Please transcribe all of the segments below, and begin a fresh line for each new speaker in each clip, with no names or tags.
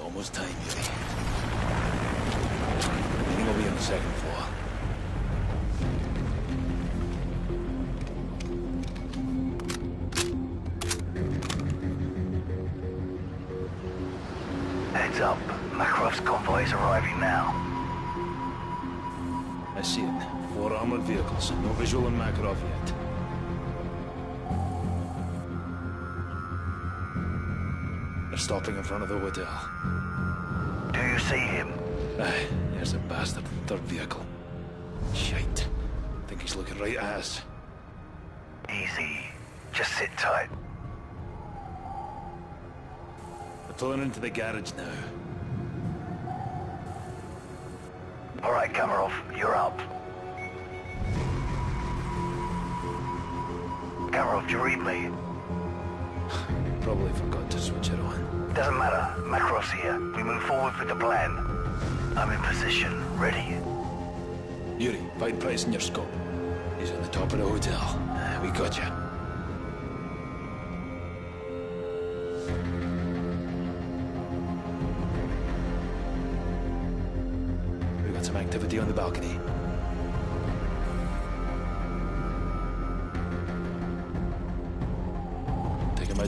It's almost time, Yuri. Meeting will be on the second floor.
Heads up. Makarov's convoy is arriving now.
I see it. Four armored vehicles. No visual on Makarov yet. Stopping in front of the hotel.
Do you see him?
Aye, there's a bastard. in Third vehicle. Shite. Think he's looking right at us.
Easy. Just sit tight.
They're pulling into the garage now.
All right, Kamarov, you're up. Kamarov, do you read me?
Probably forgot to switch it on.
Doesn't matter. Makarov's here. We move forward with the plan. I'm in position, ready.
Yuri, find Price in your scope. He's at the top of the hotel. Ah, We got you. We got some activity on the balcony.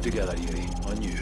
Together, Yuri. On you.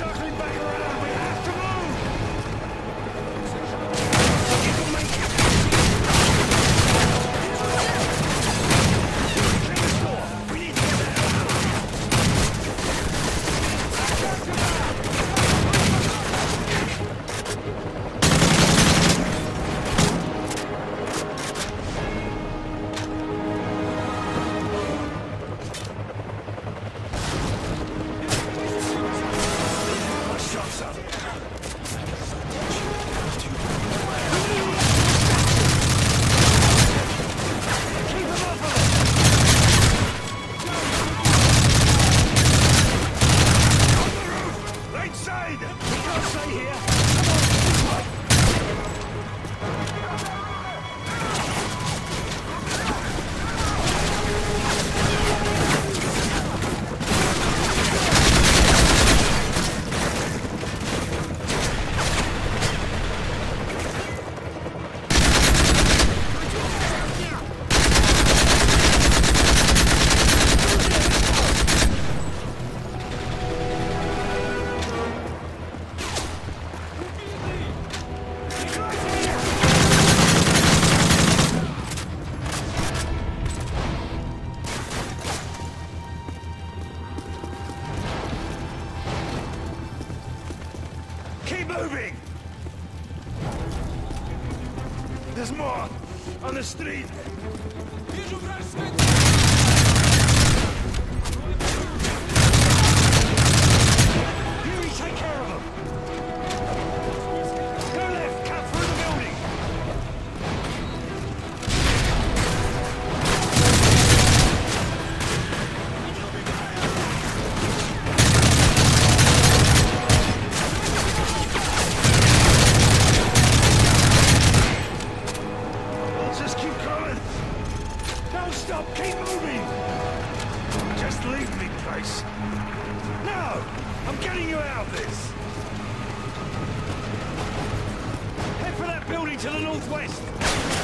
Circling back around. moving! There's more! On the street! To the northwest.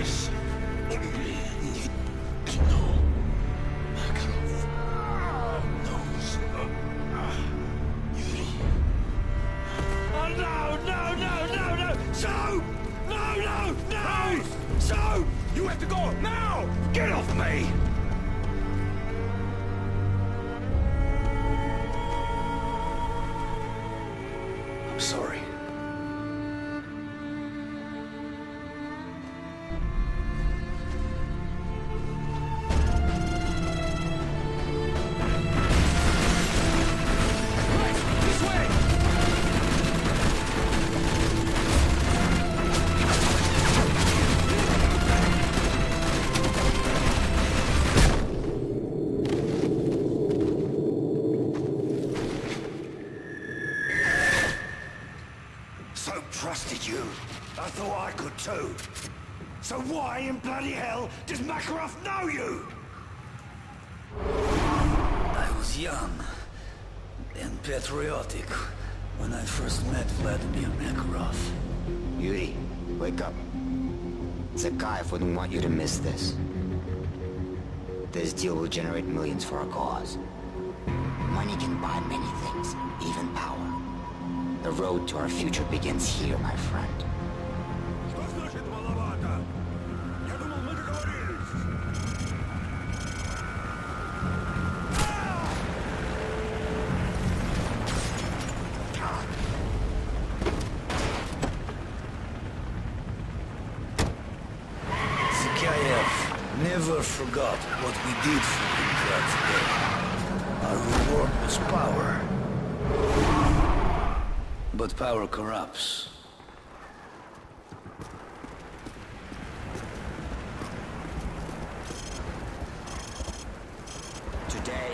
Nice. Thought too. So why in bloody hell does Makarov know you?
I was young and patriotic when I first met Vladimir Makarov.
Yuri, wake up. Zakayev wouldn't want you to miss this. This deal will generate millions for our cause. Money can buy many things, even power. The road to our future begins here, my friend.
Never forgot what we did for him that day. Our reward was power. But power corrupts.
Today,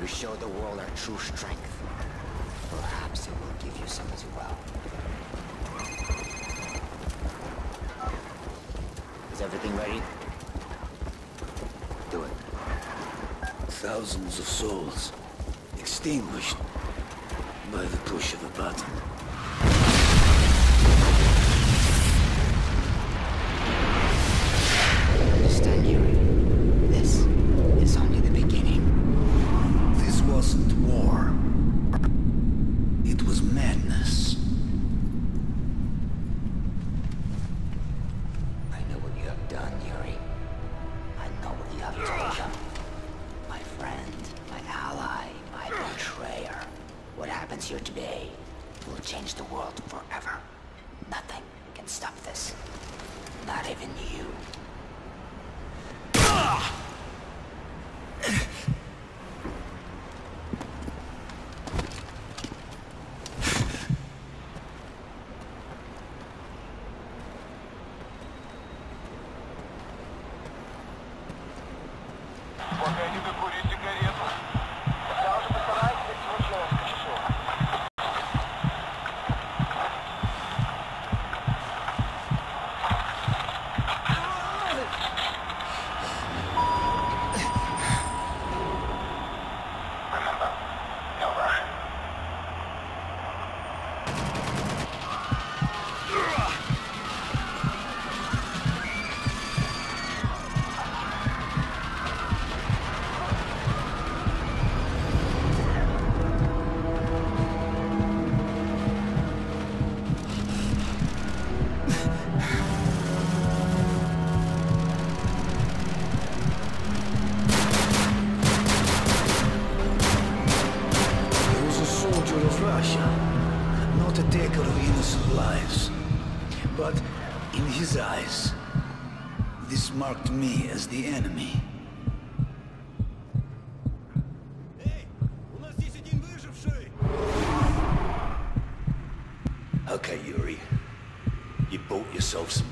we show the world our true strength. Perhaps it will give you some as well. Is everything ready? Do it.
Thousands of souls extinguished by the push of a button.
Understand, Yuri? This is only the beginning.
This wasn't war. This marked me as the enemy. Okay, Yuri. You bought yourself some